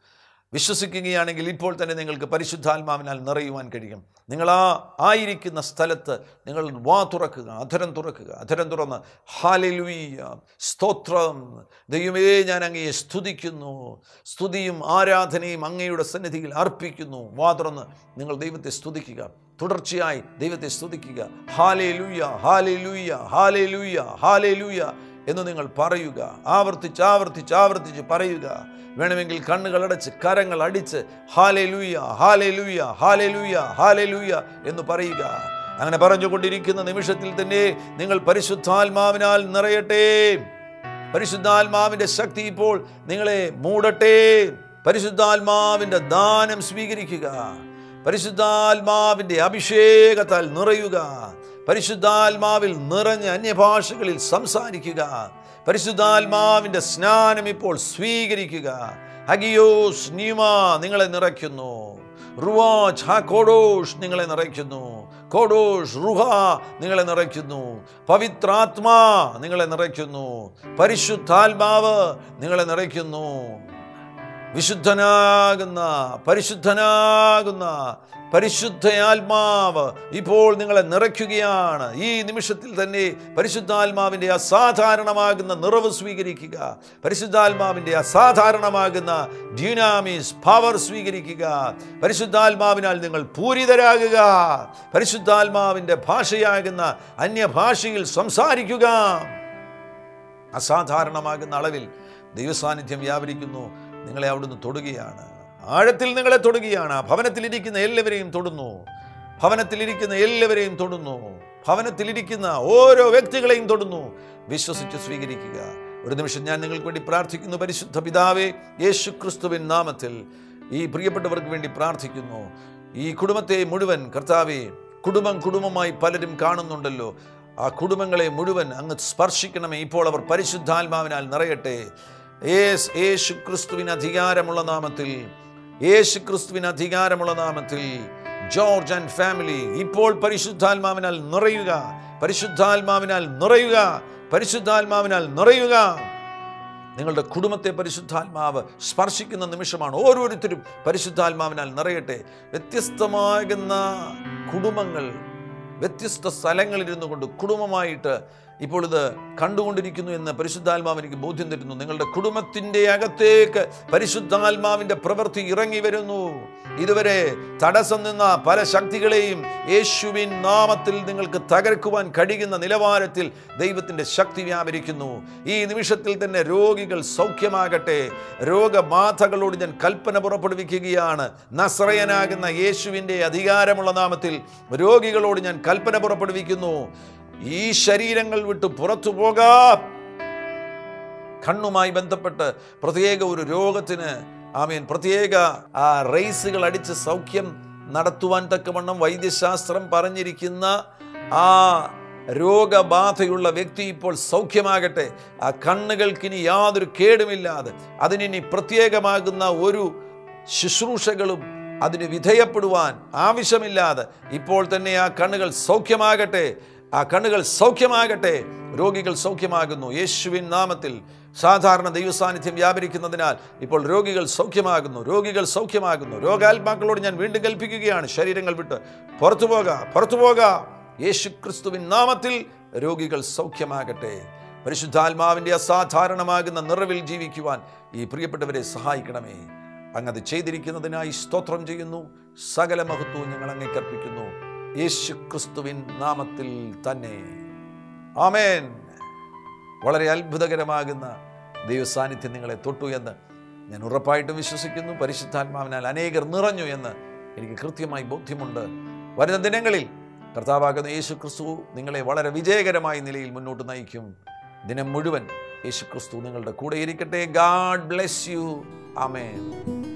വിശ്വസിക്കുകയാണെങ്കിൽ ഇപ്പോൾ തന്നെ നിങ്ങൾക്ക് പരിശുദ്ധാത്മാവിനാൽ നിറയുവാൻ കഴിയും. നിങ്ങൾ ആ ആയിരിക്കുന്ന സ്ഥലത്ത് നിങ്ങൾ വാ തുറക്കുക അധരം തുറക്കുക അധരം തുറന്ന് ഹാലലുയ്യ സ്തോത്രം. ദൈവമേ ഞാൻ അങ്ങയെ സ്തുതിക്കുന്നു. സ്തുതിയും ആരാധനയും അങ്ങയുടെ സന്നിധിയിൽ അർപ്പിക്കുന്നു. വാ തുറന്ന് നിങ്ങൾ ദൈവത്തെ സ്തുതിക്കുക. തുടർച്ചയായി ദൈവത്തെ സ്തുതിക്കുക. ഹാലേ ലൂയ ഹാലേ ലൂയ ഹാലേ ലൂയ ഹാലേ ലൂയ എന്ന് നിങ്ങൾ പറയുക. ആവർത്തിച്ച് ആവർത്തിച്ച് ആവർത്തിച്ച് പറയുക. വേണമെങ്കിൽ കണ്ണുകൾ അടച്ച് കരങ്ങൾ അടിച്ച് ഹാലെ ലൂയ ഹാലെ ലൂയ ഹാലെ ലൂയ ഹാലെ ലൂയ എന്ന് പറയുക. അങ്ങനെ പറഞ്ഞുകൊണ്ടിരിക്കുന്ന നിമിഷത്തിൽ തന്നെ നിങ്ങൾ പരിശുദ്ധാത്മാവിനാൽ നിറയട്ടെ. പരിശുദ്ധാത്മാവിന്റെ ശക്തി ഇപ്പോൾ നിങ്ങളെ മൂടട്ടെ. പരിശുദ്ധാത്മാവിന്റെ ദാനം സ്വീകരിക്കുക. പരിശുദ്ധാത്മാവിന്റെ അഭിഷേകത്താൽ നിറയുക. പരിശുദ്ധാത്മാവിൽ നിറഞ്ഞ അന്യഭാഷകളിൽ സംസാരിക്കുക. പരിശുദ്ധാത്മാവിന്റെ സ്നാനം ഇപ്പോൾ സ്വീകരിക്കുക. ഹഗിയോസ് നീമ നിങ്ങളെ നിറയ്ക്കുന്നു. റുവാജ് ഹ കോഡോഷ് നിങ്ങളെ നിറയ്ക്കുന്നു. കോഡോഷ് റുഹ നിങ്ങളെ നിറയ്ക്കുന്നു. പവിത്രാത്മാ നിങ്ങളെ നിറയ്ക്കുന്നു. പരിശുദ്ധാത്മാവ് നിങ്ങളെ നിറയ്ക്കുന്നു. വിശുദ്ധനാകുന്ന പരിശുദ്ധനാകുന്ന പരിശുദ്ധയാത്മാവ് ഇപ്പോൾ നിങ്ങളെ നിറയ്ക്കുകയാണ്. ഈ നിമിഷത്തിൽ തന്നെ പരിശുദ്ധാത്മാവിന്റെ അസാധാരണമാകുന്ന നിറവ് സ്വീകരിക്കുക. പരിശുദ്ധാത്മാവിന്റെ അസാധാരണമാകുന്ന ഡ്യൂനാമിസ് പവർ സ്വീകരിക്കുക. പരിശുദ്ധാത്മാവിനാൽ നിങ്ങൾ പൂരിതരാകുക. പരിശുദ്ധാത്മാവിന്റെ ഭാഷയാകുന്ന അന്യഭാഷയിൽ സംസാരിക്കുക. അസാധാരണമാകുന്ന അളവിൽ ദൈവസാന്നിധ്യം വ്യാപരിക്കുന്നു. നിങ്ങളെ അവിടുന്ന് തൊടുകയാണ്. ആഴത്തിൽ നിങ്ങളെ തൊടുകയാണ്. ഭവനത്തിലിരിക്കുന്ന എല്ലാവരെയും തൊടുന്നു. ഭവനത്തിലിരിക്കുന്ന എല്ലാവരെയും തൊടുന്നു. ഭവനത്തിലിരിക്കുന്ന ഓരോ വ്യക്തികളെയും തൊടുന്നു. വിശ്വസിച്ച് സ്വീകരിക്കുക. ഒരു നിമിഷം ഞാൻ നിങ്ങൾക്ക് വേണ്ടി പ്രാർത്ഥിക്കുന്നു. പരിശുദ്ധ പിതാവേ യേശു ക്രിസ്തുവിൻ നാമത്തിൽ ഈ പ്രിയപ്പെട്ടവർക്ക് വേണ്ടി പ്രാർത്ഥിക്കുന്നു. ഈ കുടുംബത്തെ മുഴുവൻ കർത്താവെ കുടുംബം കുടുംബമായി പലരും കാണുന്നുണ്ടല്ലോ. ആ കുടുംബങ്ങളെ മുഴുവൻ അങ്ങ് സ്പർശിക്കണമേ. ഇപ്പോൾ അവർ പരിശുദ്ധാത്മാവിനാൽ നിറയട്ടെ. യേശു ക്രിസ്തുവിന് അധികാരമുള്ള നാമത്തിൽ യേശു ക്രിസ്തുവിന് അധികാരമുള്ള നാമത്തിൽ ജോർജ് ആൻഡ് ഫാമിലി. ഇപ്പോൾ പരിശുദ്ധാത്മാവിനാൽ നിറയുക. പരിശുദ്ധാത്മാവിനാൽ നിറയുക. പരിശുദ്ധാത്മാവിനാൽ നിറയുക. നിങ്ങളുടെ കുടുംബത്തെ പരിശുദ്ധാത്മാവ് സ്പർശിക്കുന്ന നിമിഷമാണ് ഓരോരുത്തരും പരിശുദ്ധാത്മാവിനാൽ നിറയട്ടെ. വ്യത്യസ്തമാകുന്ന കുടുംബങ്ങൾ വ്യത്യസ്ത സ്ഥലങ്ങളിലിരുന്നു കൊണ്ട് കുടുംബമായിട്ട് ഇപ്പോൾ ഇത് കണ്ടുകൊണ്ടിരിക്കുന്നു എന്ന് പരിശുദ്ധാത്മാവ് എനിക്ക് ബോധ്യം തരുന്നു. നിങ്ങളുടെ കുടുംബത്തിന്റെ അകത്തേക്ക് പരിശുദ്ധാത്മാവിന്റെ പ്രവൃത്തി ഇറങ്ങി വരുന്നു. ഇതുവരെ തടസ്സം നിന്ന പല ശക്തികളെയും യേശുവിൻ നാമത്തിൽ നിങ്ങൾക്ക് തകർക്കുവാൻ കഴിയുന്ന നിലവാരത്തിൽ ദൈവത്തിന്റെ ശക്തി വ്യാപരിക്കുന്നു. ഈ നിമിഷത്തിൽ തന്നെ രോഗികൾ സൗഖ്യമാകട്ടെ. രോഗബാധകളോട് ഞാൻ കൽപ്പന പുറപ്പെടുവിക്കുകയാണ്. നസ്രയനാകുന്ന യേശുവിന്റെ അധികാരമുള്ള നാമത്തിൽ രോഗികളോട് ഞാൻ കൽപ്പന പുറപ്പെടുവിക്കുന്നു. ഈ ശരീരങ്ങൾ വിട്ട് പുറത്തു പോകാം. കണ്ണുമായി ബന്ധപ്പെട്ട് പ്രത്യേക ഒരു രോഗത്തിന് ആമീൻ പ്രത്യേക ആ റേസുകൾ അടിച്ച് സൗഖ്യം നടത്തുവാൻ തക്കവണ്ണം വൈദ്യശാസ്ത്രം പറഞ്ഞിരിക്കുന്ന ആ രോഗബാധയുള്ള വ്യക്തി ഇപ്പോൾ സൗഖ്യമാകട്ടെ. ആ കണ്ണുകൾക്കിനി യാതൊരു കേടുമില്ലാതെ അതിനി പ്രത്യേകമാകുന്ന ഒരു ശുശ്രൂഷകളും അതിന് വിധേയപ്പെടുവാൻ ആവശ്യമില്ലാതെ ഇപ്പോൾ തന്നെ ആ കണ്ണുകൾ സൗഖ്യമാകട്ടെ. ആ കണ്ണുകൾ സൗഖ്യമാകട്ടെ രോഗികൾ സൗഖ്യമാകുന്നു. യേശുവിൻ നാമത്തിൽ സാധാരണ ദൈവസാന്നിധ്യം വ്യാപരിക്കുന്നതിനാൽ ഇപ്പോൾ രോഗികൾ സൗഖ്യമാകുന്നു രോഗികൾ സൗഖ്യമാകുന്നു. രോഗാത്മാക്കളോട് ഞാൻ വീണ്ടും കൽപ്പിക്കുകയാണ് ശരീരങ്ങൾ വിട്ട് പുറത്തു പോക പുറത്തു പോക. യേശു ക്രിസ്തുവിൻ നാമത്തിൽ രോഗികൾ സൗഖ്യമാകട്ടെ. പരിശുദ്ധാത്മാവിന്റെ അസാധാരണമാകുന്ന നിറവിൽ ജീവിക്കുവാൻ ഈ പ്രിയപ്പെട്ടവരെ സഹായിക്കണമേ. അങ്ങത് ചെയ്തിരിക്കുന്നതിനായി സ്തോത്രം ചെയ്യുന്നു. സകല മഹത്വവും ഞങ്ങൾ അങ്ങേക്ക് അർപ്പിക്കുന്നു. യേശു ക്രിസ്തുവിൻ നാമത്തിൽ തന്നെ. ആമേൻ. വളരെ അത്ഭുതകരമാകുന്ന ദൈവസാന്നിധ്യം നിങ്ങളെ തൊട്ടു എന്ന് ഞാൻ ഉറപ്പായിട്ടും വിശ്വസിക്കുന്നു. പരിശുദ്ധാത്മാവിനാൽ അനേകർ നിറഞ്ഞു എന്ന് എനിക്ക് കൃത്യമായി ബോധ്യമുണ്ട്. വരുന്ന ദിനങ്ങളിൽ കർത്താവാകുന്ന യേശു ക്രിസ്തു നിങ്ങളെ വളരെ വിജയകരമായ നിലയിൽ മുന്നോട്ട് നയിക്കും. ദിനം മുഴുവൻ യേശു ക്രിസ്തു നിങ്ങളുടെ കൂടെ ഇരിക്കട്ടെ. God bless you. ആമേൻ.